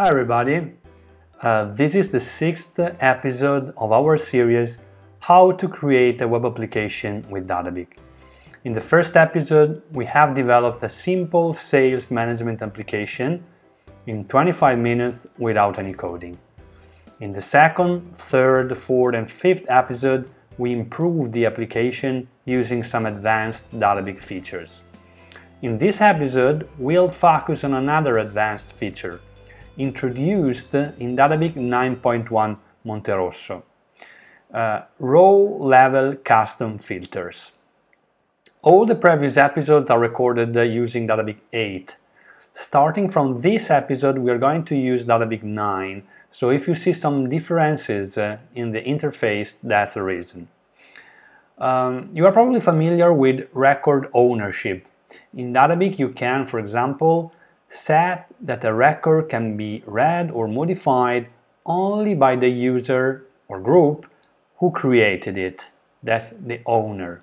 Hi everybody, uh, this is the sixth episode of our series How to create a web application with DaDaBIK. In the first episode, we have developed a simple sales management application in 25 minutes without any coding. In the second, third, fourth and fifth episode, we improved the application using some advanced DaDaBIK features. In this episode, we'll focus on another advanced feature, introduced in DaDaBIK 9.1 Monterosso, uh, row-level custom filters. All the previous episodes are recorded uh, using DaDaBIK 8. Starting from this episode, we are going to use DaDaBIK 9, so if you see some differences uh, in the interface, that's the reason. Um, you are probably familiar with record ownership. In DaDaBIK, you can, for example, set that a record can be read or modified only by the user or group who created it. That's the owner.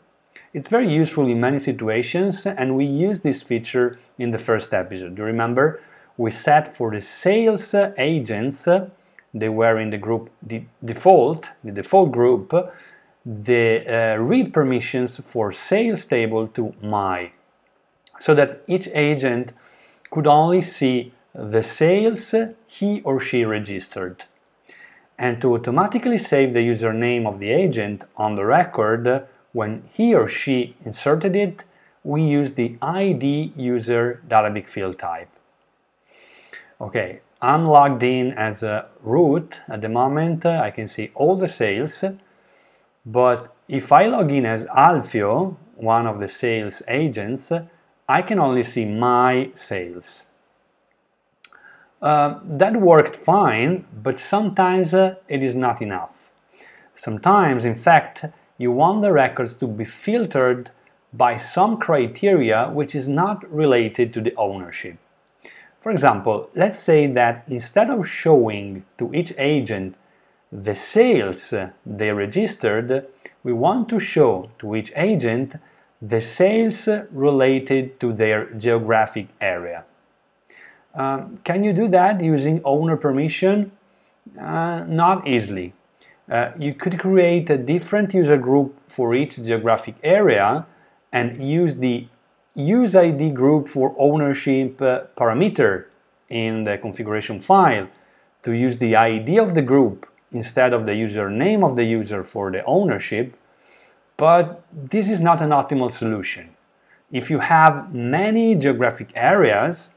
It's very useful in many situations and we used this feature in the first episode. Do you remember? We set for the sales agents, they were in the group the default, the default group, the uh, read permissions for sales table to my, so that each agent could only see the sales he or she registered. And to automatically save the username of the agent on the record when he or she inserted it, we use the ID user DaDaBIK field type. Okay, I'm logged in as a root at the moment. I can see all the sales, but if I log in as Alfio, one of the sales agents, I can only see my sales. Uh, that worked fine, but sometimes uh, it is not enough. Sometimes, in fact, you want the records to be filtered by some criteria which is not related to the ownership. For example, let's say that instead of showing to each agent the sales they registered, we want to show to each agent the sales related to their geographic area. Um, can you do that using owner permission? Uh, not easily. Uh, you could create a different user group for each geographic area and use the use ID group for ownership uh, parameter in the configuration file to use the ID of the group instead of the username of the user for the ownership but this is not an optimal solution. If you have many geographic areas,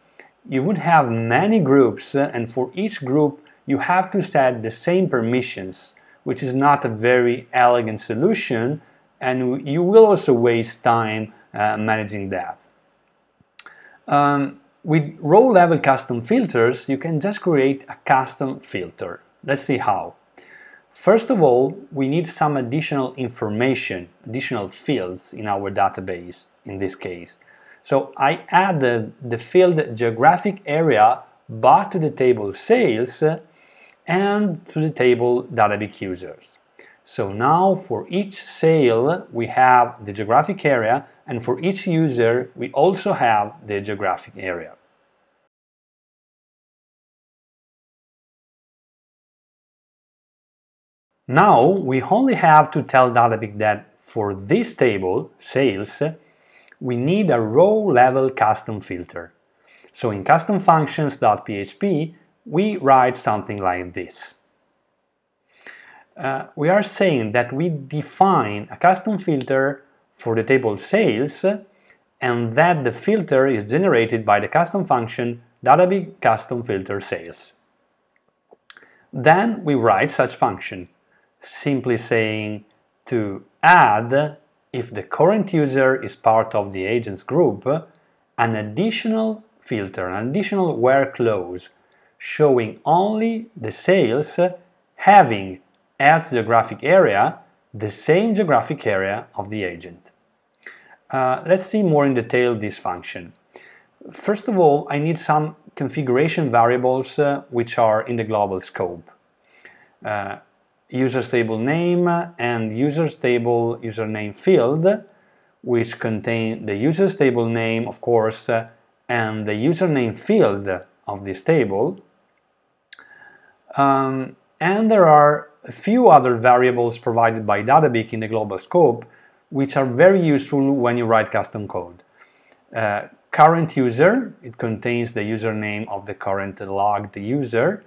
you would have many groups uh, and for each group you have to set the same permissions, which is not a very elegant solution and you will also waste time uh, managing that. Um, with row level custom filters, you can just create a custom filter. Let's see how. First of all, we need some additional information, additional fields in our database in this case. So I added the field geographic area but to the table sales and to the table DaDaBIK users. So now for each sale we have the geographic area and for each user we also have the geographic area. Now we only have to tell DaDaBIK that for this table, sales, we need a row level custom filter. So in custom functions.php, we write something like this. Uh, we are saying that we define a custom filter for the table sales and that the filter is generated by the custom function DaDaBIK custom filter sales. Then we write such function simply saying to add, if the current user is part of the agents group, an additional filter, an additional where clause showing only the sales having as geographic area the same geographic area of the agent. Uh, let's see more in detail this function. First of all, I need some configuration variables uh, which are in the global scope. Uh, user table name and user table username field which contain the user table name of course and the username field of this table Um, and there are a few other variables provided by DaDaBIK in the global scope which are very useful when you write custom code. Uh, current user, it contains the username of the current logged user.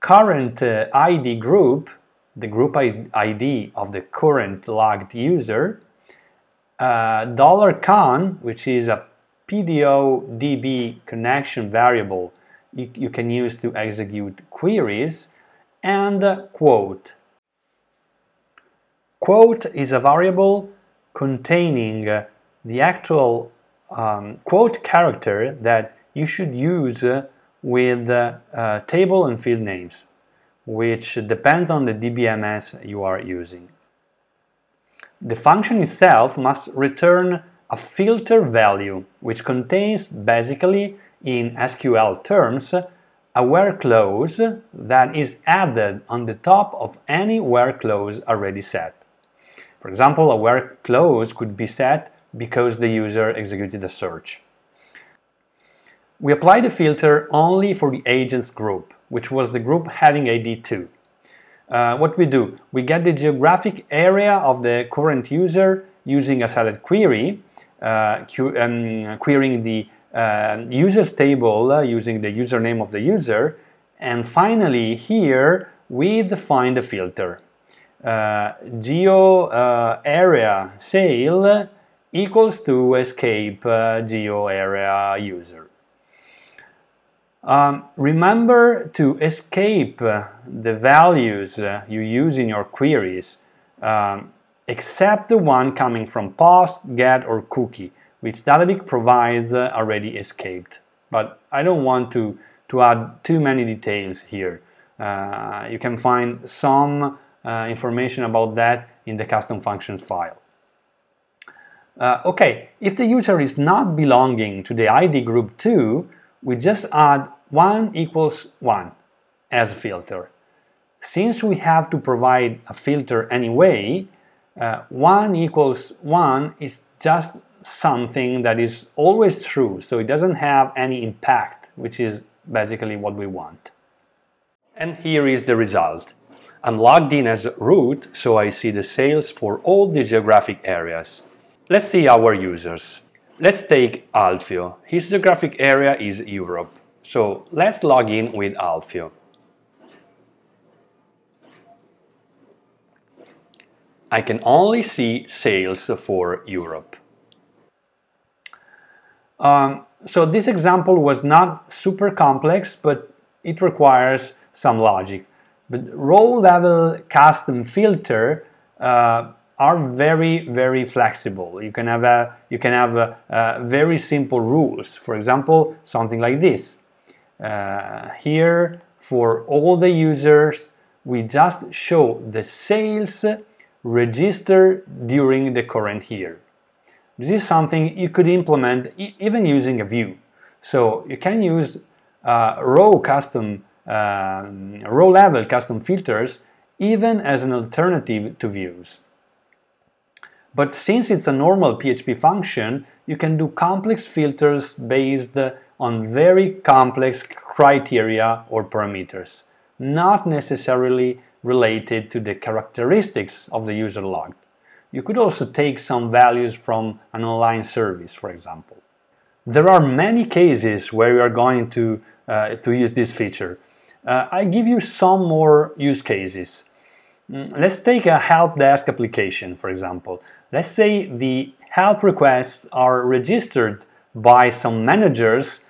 Current uh, ID group, the group ID of the current logged user. Uh, dollar $con, which is a PDO DB connection variable you, you can use to execute queries, and uh, quote. Quote is a variable containing uh, the actual um, quote character that you should use uh, with uh, table and field names, which depends on the DBMS you are using. The function itself must return a filter value, which contains basically, in SQL terms, a where clause that is added on the top of any where clause already set. For example, a where clause could be set because the user executed a search. We apply the filter only for the agents group, which was the group having ID 2. Uh, what we do, we get the geographic area of the current user using a select query, uh, um, querying the uh, users table uh, using the username of the user, and finally here we define the filter. Uh, geo uh, area sale equals to escape geo area user. Um, remember to escape uh, the values uh, you use in your queries, um, except the one coming from post, get, or cookie, which DaDaBIK provides uh, already escaped. But I don't want to, to add too many details here. Uh, you can find some uh, information about that in the custom functions file. Uh, okay, if the user is not belonging to the ID group 2, we just add 1 equals 1 as a filter. Since we have to provide a filter anyway, uh, 1 equals 1 is just something that is always true, so it doesn't have any impact, which is basically what we want. And here is the result. I'm logged in as root, so I see the sales for all the geographic areas. Let's see our users. Let's take Alfio. His geographic area is Europe. So let's log in with Alfio. I can only see sales for Europe. Um, so this example was not super complex, but it requires some logic. But row level custom filter uh, are very very flexible. You can have a you can have a, very simple rules. For example, something like this. Uh, here for all the users, we just show the sales registered during the current year. This is something you could implement e even using a view. So you can use uh, row custom uh, row level custom filters even as an alternative to views. But since it's a normal PHP function, you can do complex filters based on very complex criteria or parameters, not necessarily related to the characteristics of the user logged. You could also take some values from an online service, for example. There are many cases where you are going to, uh, to use this feature. Uh, I give you some more use cases. Mm, let's take a help desk application, for example. Let's say the help requests are registered by some managers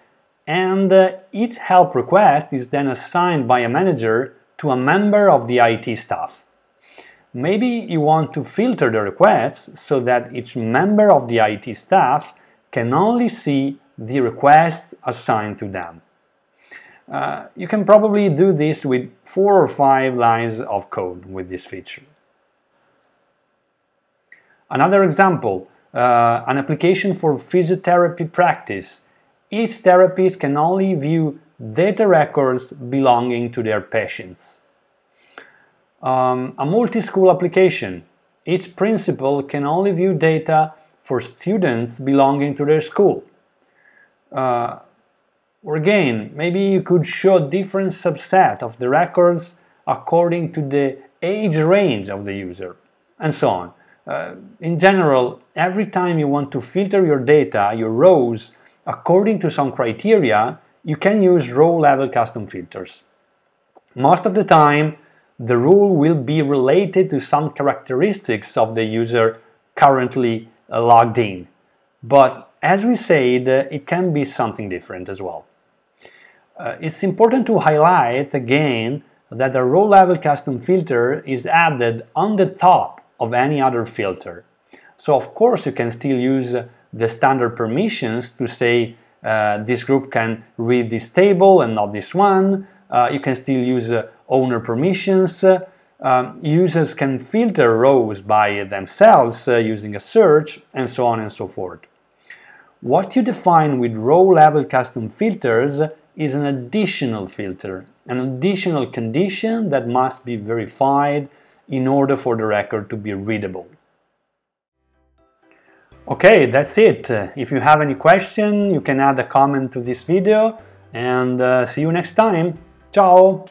and uh, each help request is then assigned by a manager to a member of the IT staff. Maybe you want to filter the requests so that each member of the IT staff can only see the requests assigned to them. Uh, you can probably do this with four or five lines of code with this feature. Another example, uh, an application for physiotherapy practice. Each therapist can only view data records belonging to their patients. Um, a multi-school application. Each principal can only view data for students belonging to their school. Uh, Or again, maybe you could show different subset of the records according to the age range of the user, and so on. Uh, in general, every time you want to filter your data, your rows, according to some criteria, you can use row level custom filters. Most of the time, the rule will be related to some characteristics of the user currently uh, logged in. But as we said, uh, it can be something different as well. Uh, it's important to highlight again that the row level custom filter is added on the top of any other filter. So of course you can still use the standard permissions to say uh, this group can read this table and not this one. Uh, you can still use uh, owner permissions. Um, users can filter rows by themselves uh, using a search and so on and so forth. What you define with row level custom filters is an additional filter, an additional condition that must be verified in order for the record to be readable. Okay, that's it. If you have any question, you can add a comment to this video and uh, see you next time. Ciao!